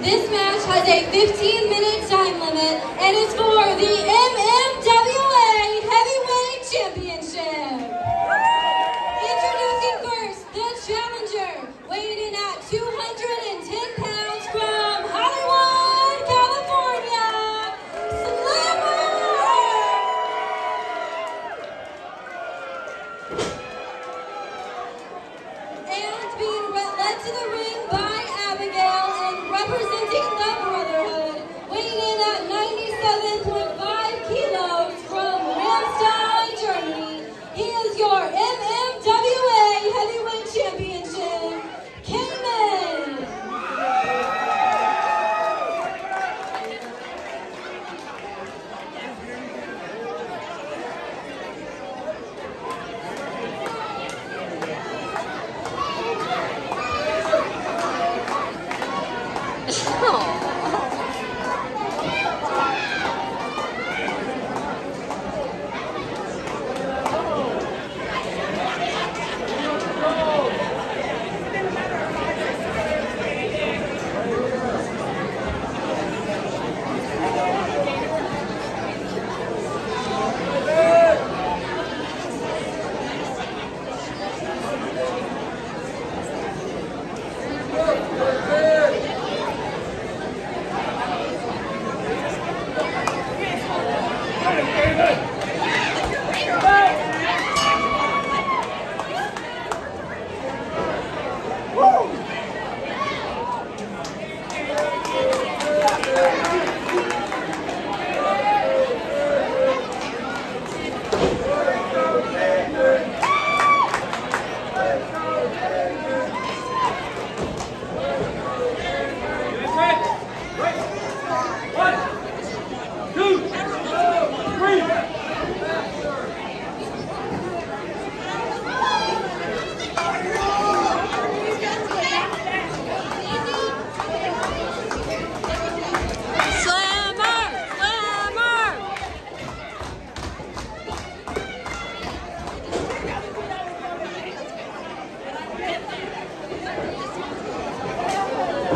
This match has a 15-minute time limit and it's for the MMA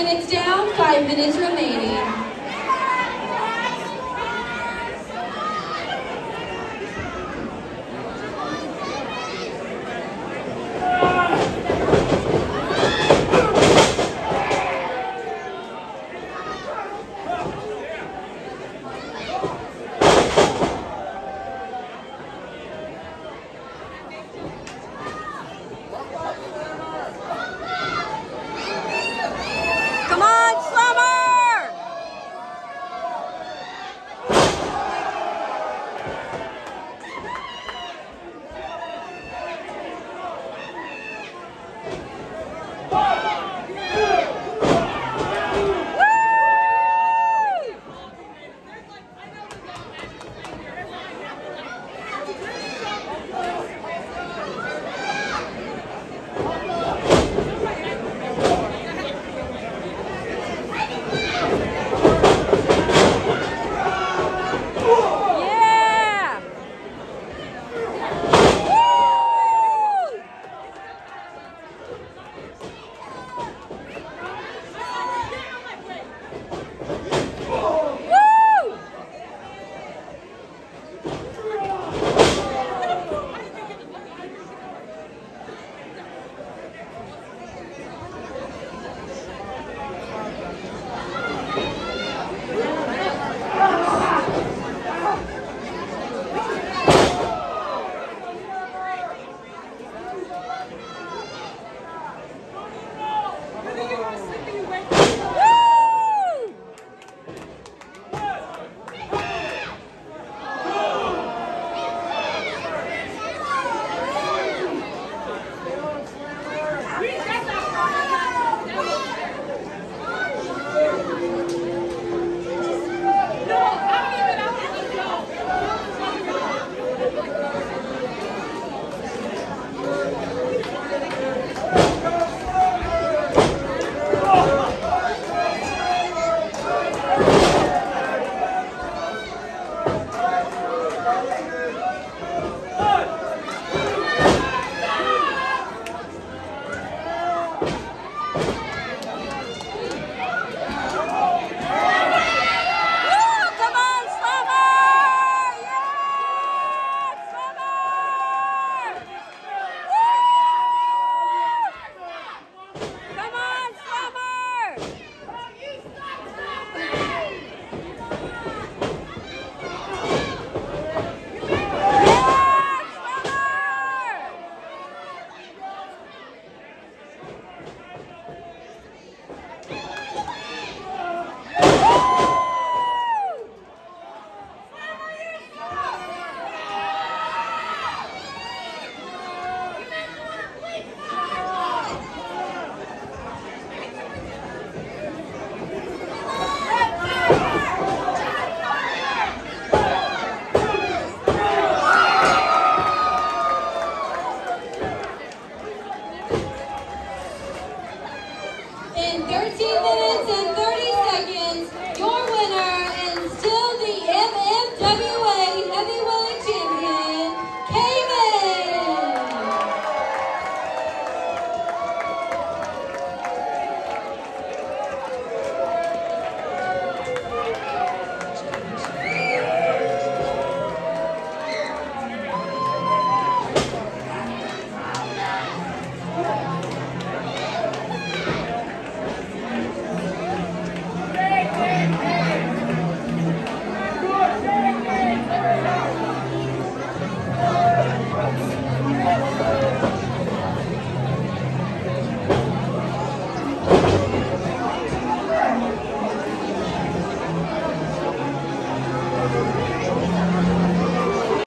10 minutes down, 5 minutes remaining.